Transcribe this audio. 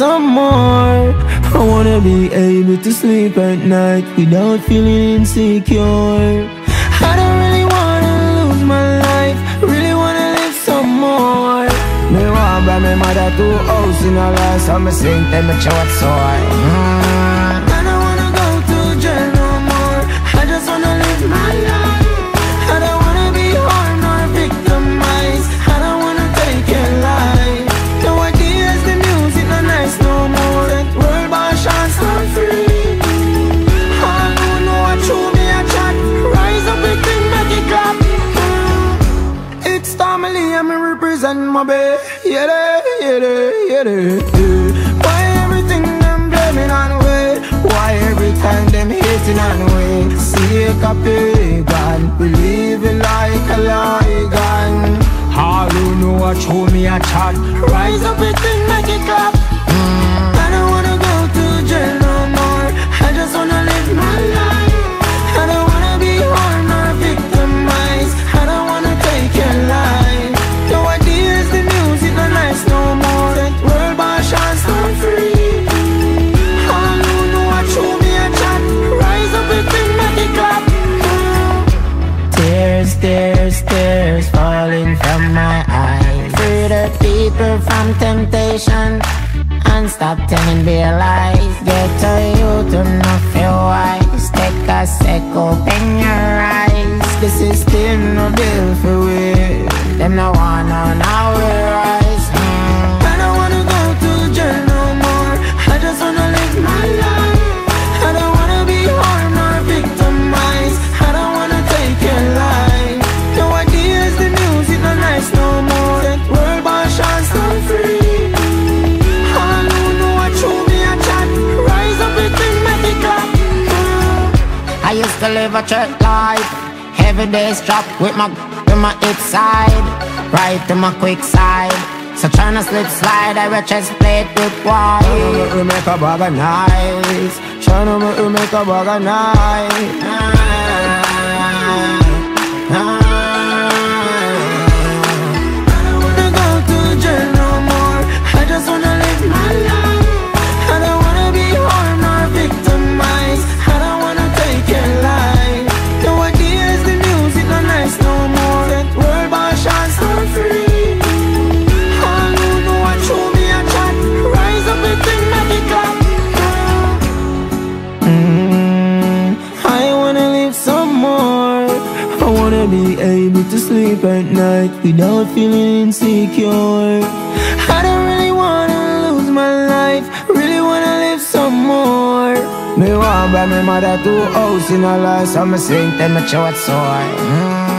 some more. I wanna be able to sleep at night without feeling insecure. I don't really wanna lose my life, really wanna live some more. Me want buy me mother two house in a life, so me sing them a sword. Mm. I they. Why everything them blaming on way? Why every time them hating on way? See a pagan, believe it like a lion. All who know what show me a chat. Rise up and think, make it clap. People from temptation and stop telling their lies. Get to you to know feel wise. Take a sec, open your eyes. The system no built for we. Them no wanna now we I used to live a church life. Every day strap with my to my hip side, right to my quick side. So tryna slip slide, I will chest plate with wine. Tryna make a bag of nice. Tryna make a bag of nice. To sleep at night without feeling insecure. I don't really wanna lose my life, really wanna live some more. Me want buy me mother two house in a life, so me sing them a short sword. Mm.